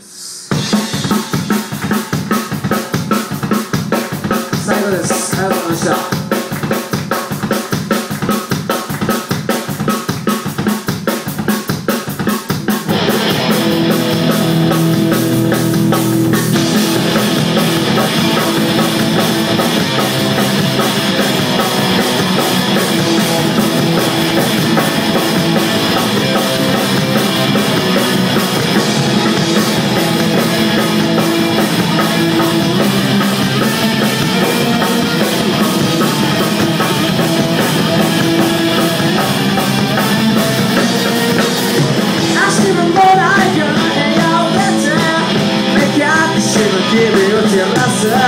Silence. Silence, have a shot. не берете назад